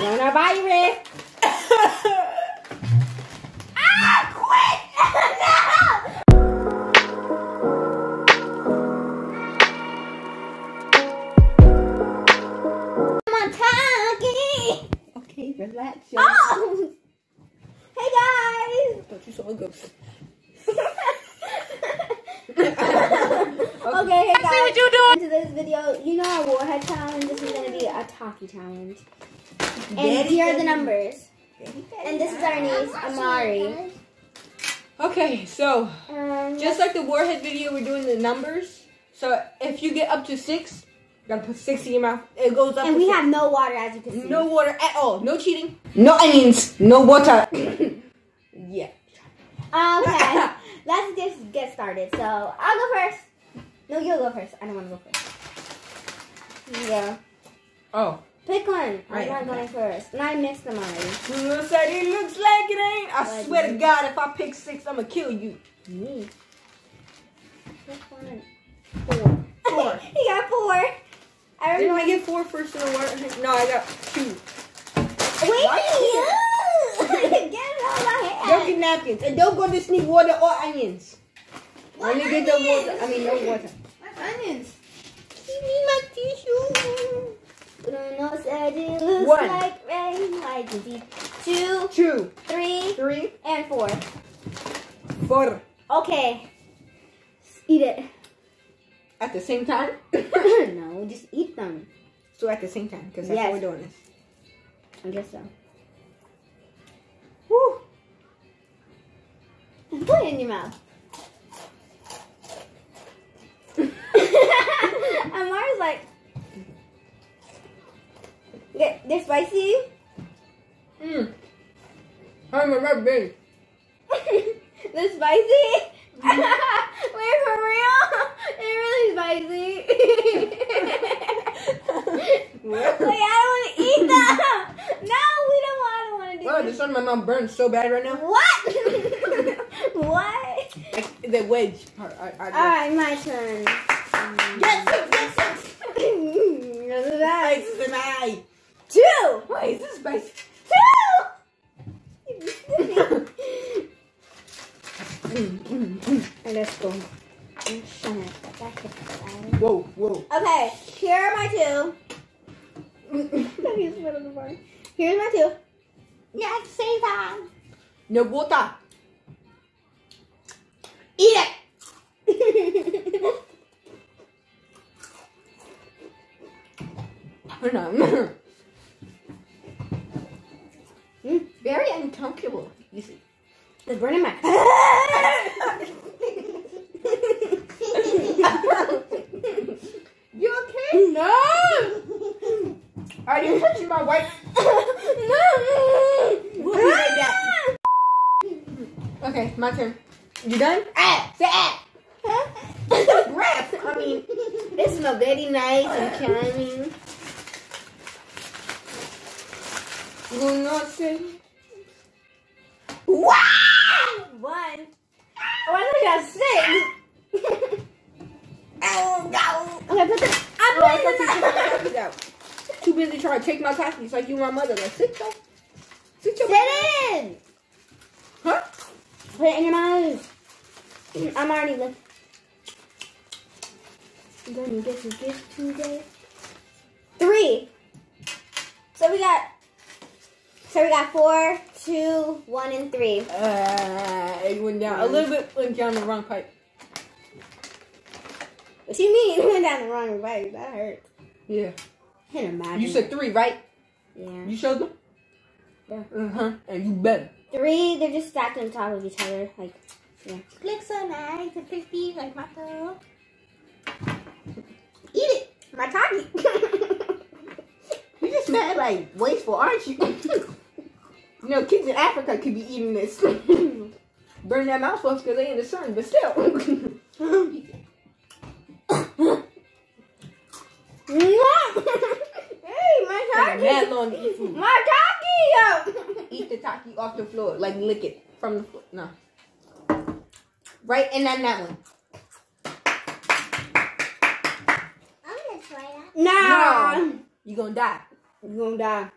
Coronavirus. Okay, so Um, just like the warhead video, we're doing the numbers. So if you get up to six, you gotta put six in your mouth. It goes up. and we six. have no water, as you can see. no water at all. No cheating. No onions. No water. yeah. Okay, let's just get started. So I'll go first. No, you'll go first. I don't want to go first. Yeah. Oh. Pick one. I'm not going first. And I mixed them mm, already. Looks like it looks like it ain't. I Like swear to. God, if I pick six, I'ma kill you. Me. Pick one. Four. Four. he got four. I Didn't. I get four first in the word? No, I got two. Wait! Why Get it out of my Don't get napkins. And don't go to sneak water or onions. What Only get the water. I mean, no water. onions? Give me my tissue. Bruno said it looks One. like rain. I can see two, Two, three, three, and four. four. Okay. Eat it. At the same time? no, just eat them. So at the same time, because that's Yes. how we're doing this. I guess so. Woo. Put it in your mouth. and Mara's like, "They- they're spicy. Mmm. I'm a red bean. they're spicy. Wait, for real? They're really spicy. Wait, I don't want to eat them. No, we don't want. I don't want to do Oh, the this. sun of my mouth burns so bad right now. What? what? Like, the wedge part. I, I, All right, my turn. Yes, yes, six. Look at that. Nice eye. Two. Why is this spicy? Two. And let's go. Whoa, whoa. Okay, here are my two. Here's my two. Yeah, at the same time. No water. Eat it. Hold on. Mm, Very uncomfortable. You see. It's burning my. You okay? No. Are you touching my white? We'll be right back. Okay, my turn. You done? Ah, say ah. Breath. I mean, it smells very nice and calming. What I'm saying? Wow! One. Oh, I thought you. Okay, put the. I'm Oh, I putting coffee out. Too busy trying to take my coffee. It's like you my mother. Like, sit down. Sit your Sit in. Huh? Put it in your mouth. I'm already. I'm gonna get some gifts today. Three. So we got. So we got four, two, one, and three. Uh, it went down. A little bit went down the wrong pipe. What do you mean? It went down the wrong way. That hurt. Yeah. Can't imagine. You said three, right? yeah. You showed them? Yeah. Uh-huh. And you better. Three. They're just stacked on top of each other, like. Yeah. Look so nice and pretty, like my toe. Eat it, my toddy. You just mad like wasteful, aren't you? you know, kids in Africa could be eating this. Burn that mouth off because they in the sun, but still. hey, my Like, mad long eat food. My toddy. Eat the taki off the floor, like lick it from the floor. No. Right, and then that one. Nah. You gonna die. You gonna die.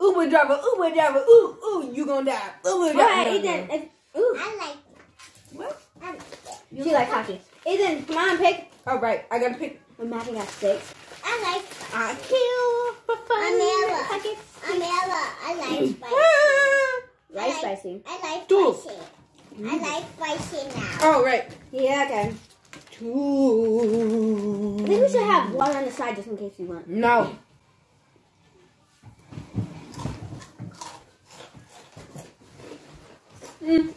Uber driver, Uber driver, ooh, ooh, you gonna die. Uber driver. Alright, no, no. Ethan. If, ooh, I like What? I like it. she likes hockey. Ethan, come on, pick. All right, I gotta pick. Well, Matthew got six. I like I kill for fun. Amela. Pocket. Amela. I like spicy. Ah. Very spicy. I like Two. spicy. I like spicy now. All right, Yeah, okay. two. I think we should have water on the side just in case you want. No. Mm.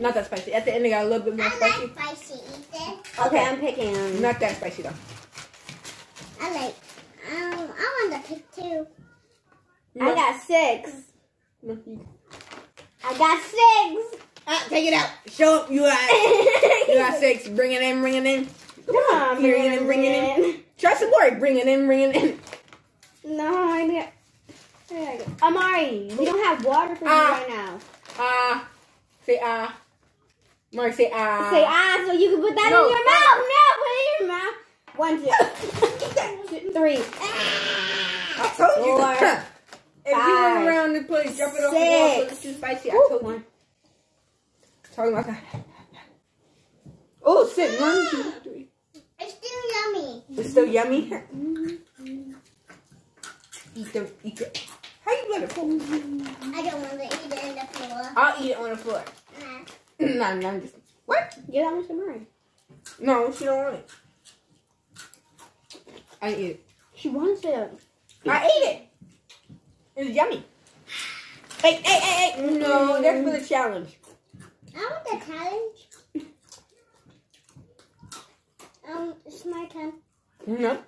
Not that spicy. At the end, it got a little bit more I spicy. like spicy, Ethan. Okay, I'm picking. Um, Not that spicy though. I like. Um, I want to pick two. I got six. No, I got six. Ah, take it out. Show up. You got. You got six. Bring it in. Bring it in. Come on, Bring it in. Bring it in. Try some more. Bring it in. Bring it in. No, I got. There Amari, we don't have water for you Ah. right now. Ah. Say ah. Mark, say ah. Say ah, so you can put that No. in your mouth. No, put it in your mouth. One, two, two, three. I told you. Four, if you five, run around the place, jump it off the wall, so six. it's too spicy. I Ooh, told you. one. Talking about that. Oh, sit. One, two, three. It's still yummy. It's still yummy. Eat them. Eat them. How you let it fall? I don't want to eat it in the floor. I'll eat it on the floor. Nah. no, no, I'm just. What? Get out one to Amari. No, she don't want it. I eat it. She wants it. I ate it. It's yummy. Hey, hey, hey, hey. No, that's for the challenge. I want the challenge. Um, it's my turn. No.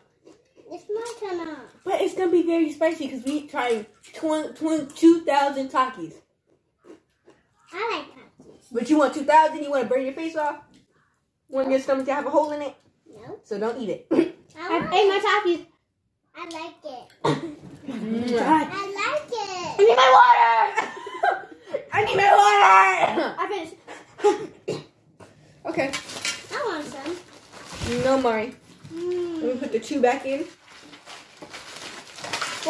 It's my turn now. But it's gonna be very spicy because we tried 20, 20, 2,000 Takis. I like cookies. But you want 2,000, you want to burn your face off? Want your stomach to have a hole in it? No. So don't eat it. I, I ate my Takis. I like it. I like it. I need my water. I need my water! I finished. Okay. I want some. No, Mari. Let Mm. me put the two back in.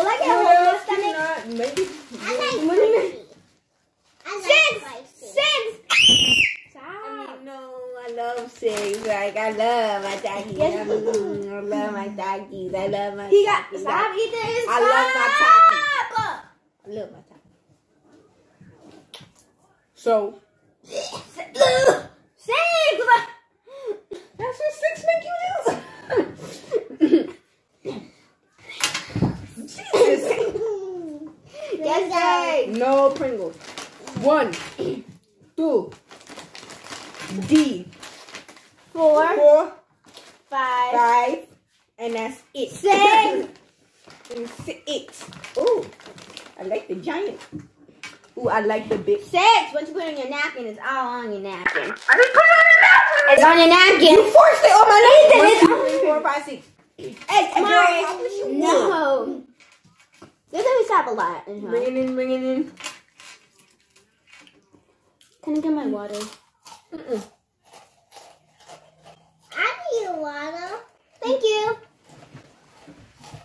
Will I get in my stomach? not, maybe. I like What do you mean? spicy. I like Six. spicy. Six. I mean, no, I love six. Like, I love my Takis. Yes. Mm, I love my Takis. I love my He got. Stop eating. I love my Stop. I love my Takis. So, Six. That's what six make you do. Yes. No Pringles. One, two, D, Four, four, five, five, and that's it. six. And it. Ooh, I like the giant. Ooh, I like the big. Six. Once you put it on your napkin, it's all on your napkin. It's on your napkin. You forced it on my Ethan, One, it's three, four, five, six. Hey, hey, Mari, girl, I wish you would. No. This is have a lot. in here. Bring it in, bring it in. Can I get my water? Mm-mm. I need water. Thank you.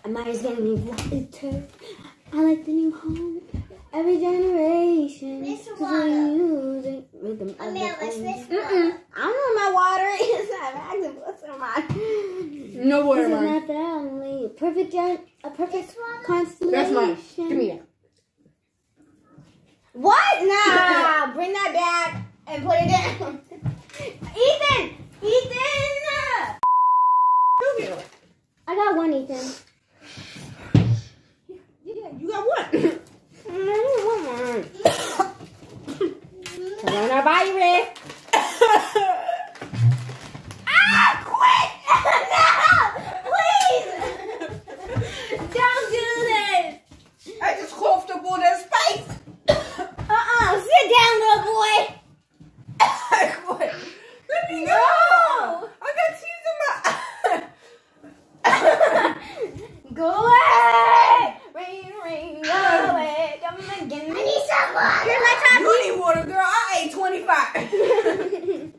Amari's getting me water. I like the new home. Every generation. Miss is water. using rhythm of I the mean, what's things. Mm-mm. water? I don't know what my water is. I'm asking what's in my. No water, is Mari. my family. A perfect a perfect constellation. That's mine. Give me that. What? Nah, bring that back and put it down. Ethan! Ethan! Give me that. I got one, Ethan. Yeah, you got one. I don't want one. Coronavirus. Ah, quit! no! Please! Don't do this! I just coughed up all that spice. Uh-uh, sit down, little boy. what? Let me No. go. I got cheese in my. Go away! Ring, ring, go away. Come again. I need some water. Here's my top. you need water, girl. I ate 25.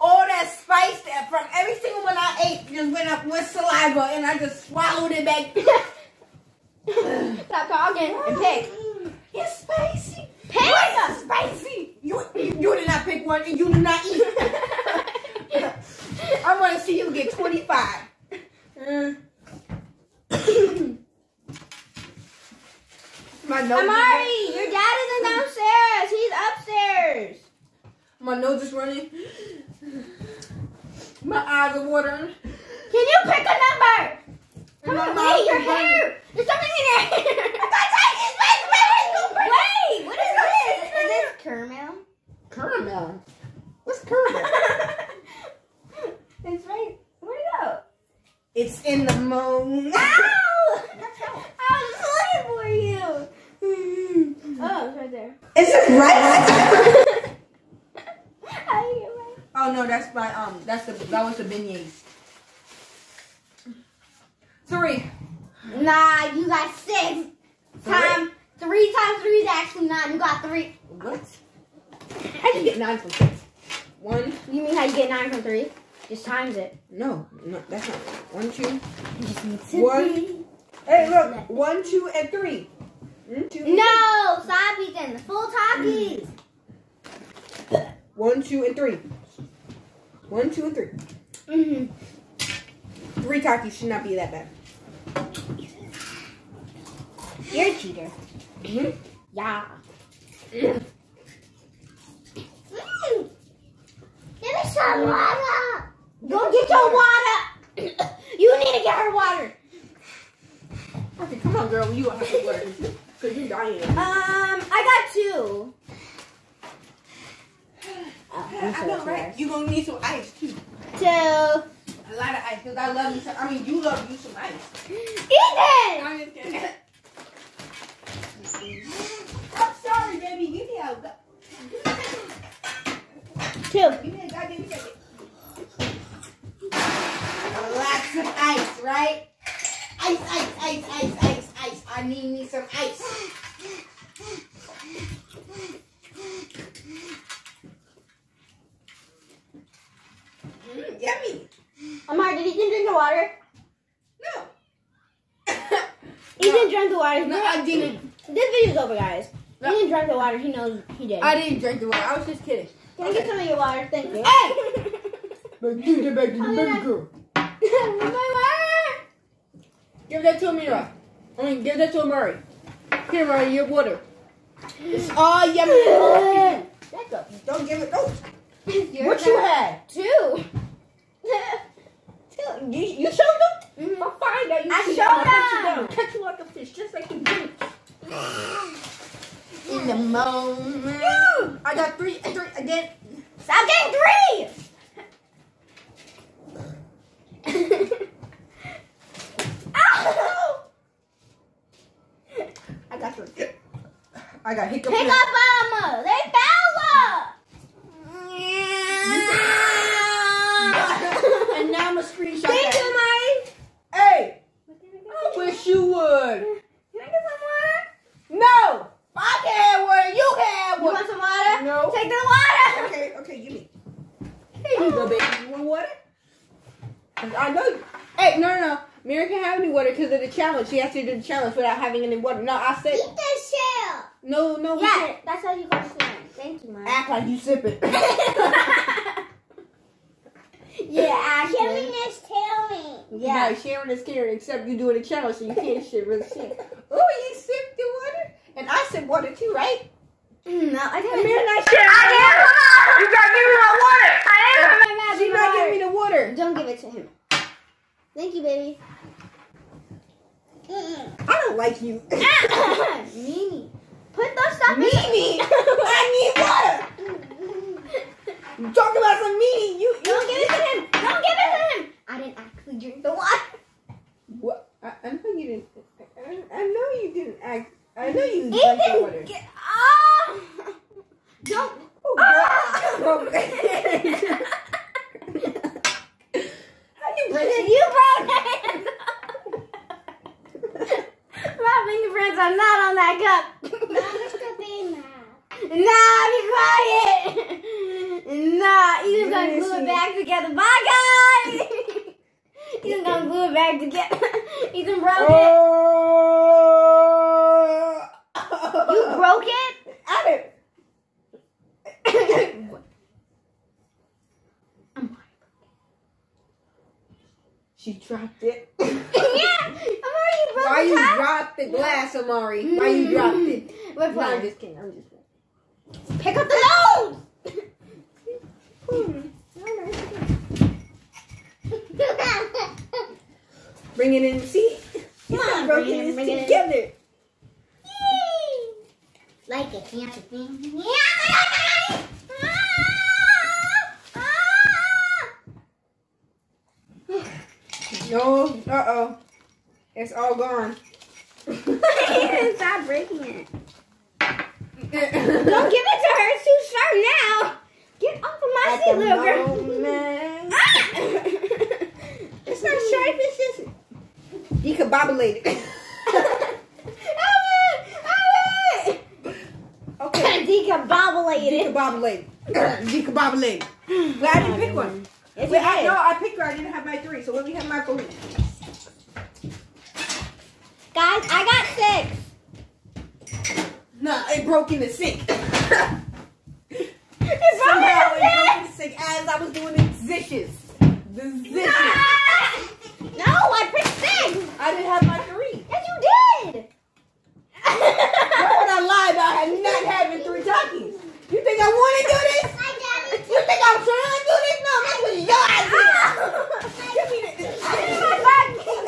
all that spice up with saliva and I just swallowed it back. Stop talking pick. It's spicy. Pick. It's spicy. You, you you did not pick one and you did not eat. I want to see you get 25. Mm. My nose. is Amari, your dad isn't downstairs. He's upstairs. My nose is running. My eyes are watering. Can you pick a number? Come My on, mouth wait, your is running. hair. There's something in your hair. Wait, what is this? Is this caramel? Caramel. What's caramel? It's right. Where'd it go? it's in the moon. Ow! I was looking for you. Oh, it's right there. Is it right? How do you get right? oh no, that's my um. That's the that was the beignets. Three. Nah, you got six. Time three times three is actually nine. You got three. What? How'd you get nine from six? One. You mean how you get nine from three? Just times it. No, no, that's not one, two. You just need One. Hey, look, one, two, and three. Mm, two, No, stop eating the full Takis. One, two, and three. One, two, and three. Mm-hmm. Three Takis should not be that bad. You're a cheater. hmm Yeah. Give me some water. Go get your water. you need to get her water. Okay, come on, girl. You have to water. Because you're dying. Um, I got two. Oh, I'm I know, right? embarrassed. You're going to need some ice, too. Two. A lot of ice. Because I love you. Some, I mean, you love you some ice. Ethan! I'm just kidding. I'm sorry, baby. Give me a, Two. give me a goddamn second. Lots of ice, right? Ice, ice, ice, ice, ice, ice. I need me some ice. Mm, yummy. Amar, did Ethan drink the water? No. Ethan drank the water. No, I didn't. This video's over, guys. No. Ethan drank the water. He knows he did. I didn't drink the water. I was just kidding. Can I get some of your water? Thank you. Hey! But give it back to the Oh, baby girl. My water! Give that to Amira. I mean, give that to Amari. Here, Amari, your water. It's all yummy. water. That's up. Don't give it. Don't. Your What you had? Two. You, you showed them? Mhm. I find that you I see, showed I'm gonna them. Catch you like a fish, just like you do. In the moment. I got three, three again. Stop getting three. Ow! I got three. I got hiccup. Pick up Mama. They fell up. and now I'm a screenshot. Thank that. you, Mari. Hey, I wish you would. Can I get some water? No, I can have water. You can have You water. want some water? No. Take the water. Okay, okay, give me. Here you go, baby. You want water? I know. You. Hey, no, no, no. Mira can have any water because of the challenge. She has to do the challenge without having any water. No, I said Eat the shell. no, no. we Yeah, can't. that's how you go to sleep. Thank you, Mari. Act like you sip it. yeah, I Sharing actually. is telling. Yeah. No, Sharon is caring, except you doing a challenge, so you can't share really shit. Oh, you sip the water, and I sip water too, right? No, I And can't. Mira not sharing. You gotta give me my water. I am my mouth. She not giving me the water. Don't give it to him. Thank you, baby. I don't like you. Mimi. Put those stuff Mimi, I need water. You talking about some Mimi? You, you Don't give it to him. Don't give it to him. I didn't actually drink the water. What? I, I know you didn't. I, I know you didn't act. I know you drank the water. Ethan, get ah! Don't. Oh, Ah! girl. How you break it? You broke hands. My fingerprints are not on that cup. Mama's gonna be mad. Nah, be quiet. Nah, Ethan's gonna glue it back together. Bye, guys. He's gonna glue it back together. He's gonna broke Oh. it. You broke it? I didn't. she dropped it. yeah. I'm already broke Why you top. dropped the glass, Amari? Why you mm-hmm. dropped it? We're No, I'm just kidding. I'm just kidding. Pick up the nose. Bring it in. See? Come on, broken bring it in, it bring it in. together. Like a cancer thing. No. Uh oh. It's all gone. Stop breaking it. Don't give it to her. It's too sharp now. Get off of my At seat, little girl. Ah! It's not sharp. It's just decombobulated. okay. Decombobulated. Decombobulated. Decombobulated. But I didn't pick one. Yes, Wait, you I, no, I picked her. I didn't have my three. So let me have my three. Guys, I got six. No, it broke in the sink. It's Somehow broken it broke in the sink as I was doing the dishes. The dishes. No, I picked six. I didn't have my three. Yes, you did. Why would I lie about not having three Takis? You think I want to do this? You think I'm trying to do this? No, this was your idea. Ah! Give me the. I didn't have my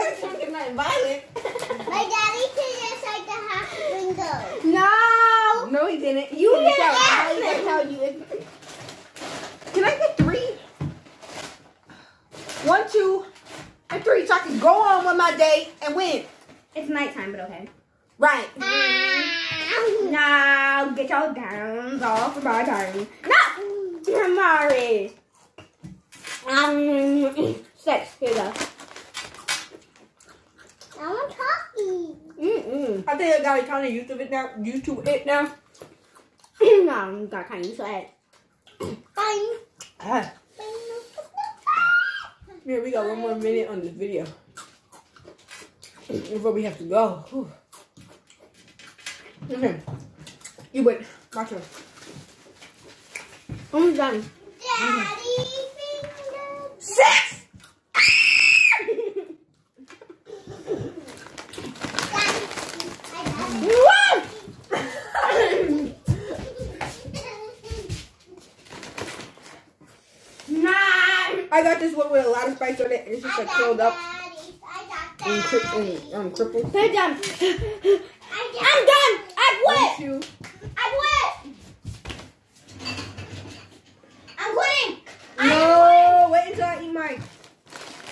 That's fucking nothing violent. My daddy can inside the half window. no. No, he didn't. You He didn't tell- ask how he gonna tell you if- Can I get three? One, two, and three, so I can go on with my day and win. It's nighttime, but okay. Right. Now get your gowns off of my time. No, Mari. Um, six. Here you go. I want coffee. Mm-mm. I think I got a kind of used to it now. Used to it now. no, I'm got kind of used to it. Bye. Ah. Yeah, we got one more minute on this video before we have to go. Okay. You win. My turn. I'm done. Daddy finger. Six. I got this one with a lot of spice on it, and it's just like curled up. I got and, cri- and um, crippled. They're done. I'm done. I One, quit. two. I quit. I'm quitting. Until Mike.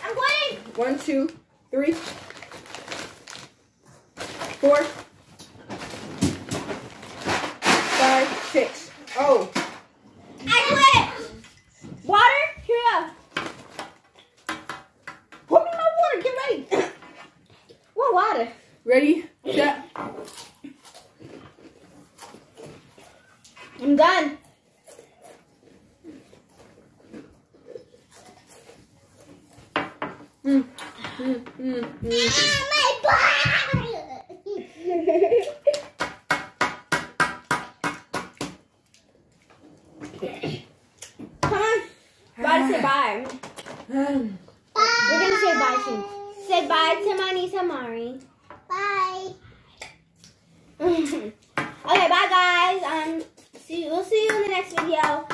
I'm. One, two, three, four, five, six. Oh, I quit. Water. Here you go. put me my water. Get ready. What water? Ready, set. I'm done. Mm, mm, mm, mm. Ah, my butt. Come on. Gotta say bye. Um, We're gonna say bye soon. Say bye to my niece Amari. Bye. okay, bye guys. Um, see, we'll see you in the next video.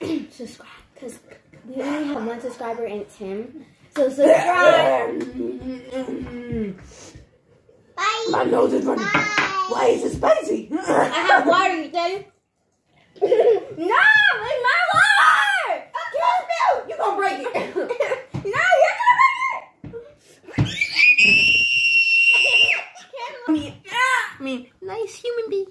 subscribe, cause we only have one subscriber and it's him. So subscribe. Bye. my nose is running. Bye. Why is it spicy? I have water, you say? no, it's my water. You You're gonna break it? no, you're gonna break it. I mean, ah, I mean, nice human being.